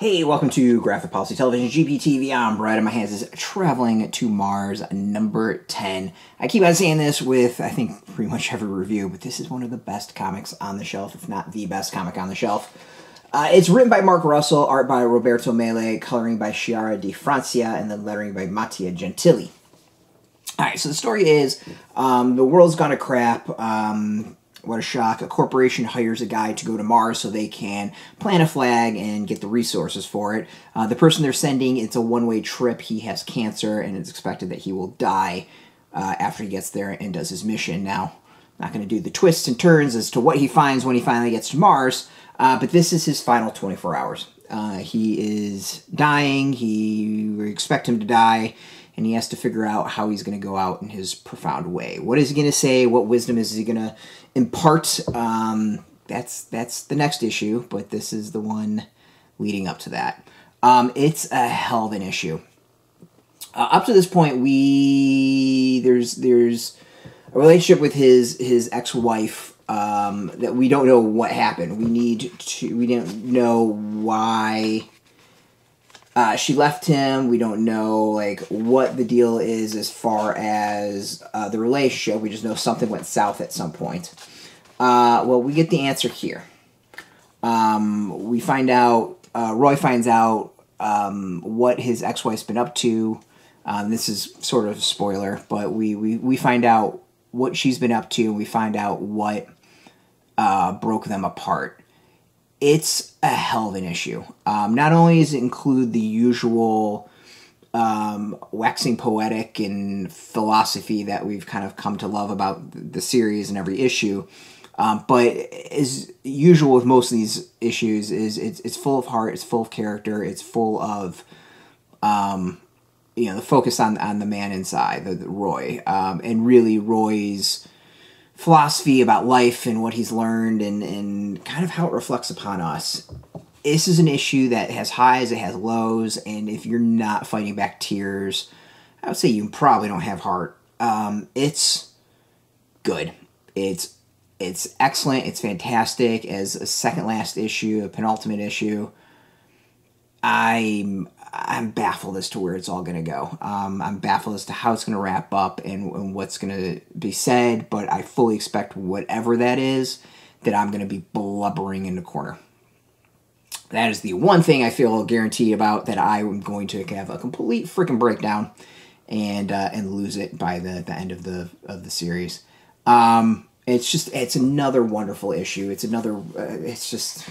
Hey, welcome to Graphic Policy Television, GPTV. I'm Brett, and my hands is Traveling to Mars, number 10. I keep on saying this with, I think, pretty much every review, but this is one of the best comics on the shelf, if not the best comic on the shelf. Uh, it's written by Mark Russell, art by Roberto Meli, coloring by Chiara Di Francia, and then lettering by Mattia Gentili. Alright, so the story is um, the world's gone to crap. Um, what a shock. A corporation hires a guy to go to Mars so they can plant a flag and get the resources for it. Uh, the person they're sending, it's a one way trip. He has cancer and it's expected that he will die uh, after he gets there and does his mission. Now, not going to do the twists and turns as to what he finds when he finally gets to Mars, uh, but this is his final 24 hours. Uh, he is dying. He we expect him to die and he has to figure out how he's going to go out in his profound way. What is he going to say? What wisdom is he going to impart? Um, that's that's the next issue, but this is the one leading up to that. Um, it's a hell of an issue. Uh, up to this point, we there's there's a relationship with his his ex wife um, that we don't know what happened. We need to we don't know why uh, she left him. We don't know like what the deal is as far as uh, the relationship. We just know something went south at some point. Uh, well, we get the answer here. Um, we find out. Uh, Roy finds out um, what his ex-wife's been up to. Um, this is sort of a spoiler, but we, we we find out what she's been up to. and We find out what uh, broke them apart it's a hell of an issue. Um, not only does it include the usual um, waxing poetic and philosophy that we've kind of come to love about the series and every issue, um, but as usual with most of these issues, is it's it's full of heart, it's full of character, it's full of um, you know the focus on on the man inside, the, the Roy, um, and really Roy's philosophy about life and what he's learned and, and kind of how it reflects upon us. This is an issue that has highs, it has lows, and if you're not fighting back tears, I would say you probably don't have heart. Um, it's good. It's it's excellent. It's fantastic as a second last issue, a penultimate issue. I'm I'm baffled as to where it's all going to go. Um, I'm baffled as to how it's going to wrap up and, and what's going to be said, but I fully expect whatever that is, that I'm going to be blubbering in the corner. That is the one thing I feel guaranteed about that I am going to have a complete freaking breakdown and uh, and lose it by the, the end of the of the series. Um, it's just it's another wonderful issue. It's another uh, it's just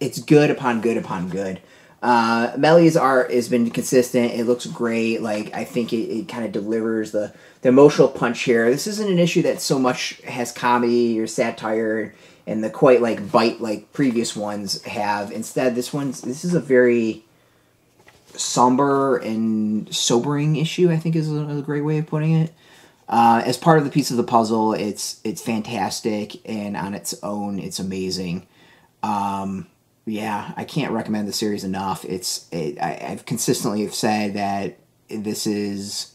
it's good upon good upon good. Uh, Meli's art has been consistent. It looks great. Like I think it, it kind of delivers the the emotional punch here. This isn't an issue that so much has comedy or satire and the quite like bite like previous ones have. Instead, this one's this is a very somber and sobering issue. I think is a, a great way of putting it. Uh, as part of the piece of the puzzle, it's it's fantastic, and on its own, it's amazing. Um, yeah, I can't recommend the series enough. It's it, I, have consistently have said that this is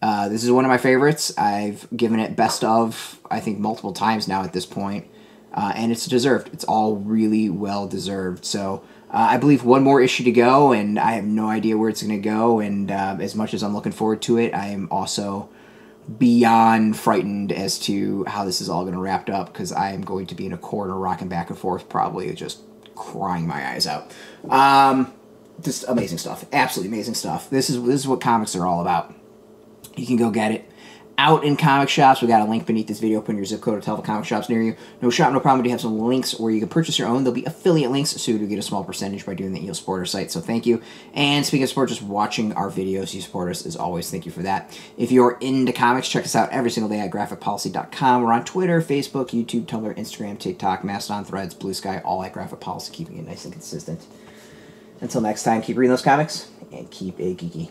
uh, this is one of my favorites. I've given it best of I think multiple times now at this point, uh, and it's deserved. It's all really well deserved. So. Uh, I believe one more issue to go, and I have no idea where it's going to go. And uh, as much as I'm looking forward to it, I am also beyond frightened as to how this is all going to wrap up because I am going to be in a corner rocking back and forth, probably just crying my eyes out. Um, just amazing stuff. Absolutely amazing stuff. This is this is what comics are all about. You can go get it out in comic shops. We got a link beneath this video. Put in your zip code to tell the comic shops near you. No shop, no problem. We do have some links where you can purchase your own. There'll be affiliate links, so you do get a small percentage by doing that. You'll support our site, so thank you. And speaking of support, just watching our videos, you support us as always. Thank you for that. If you're into comics, check us out every single day at graphicpolicy.com. We're on Twitter, Facebook, YouTube, Tumblr, Instagram, TikTok, Mastodon, Threads, Blue Sky, all at Graphic Policy, keeping it nice and consistent. Until next time, keep reading those comics and keep it geeky.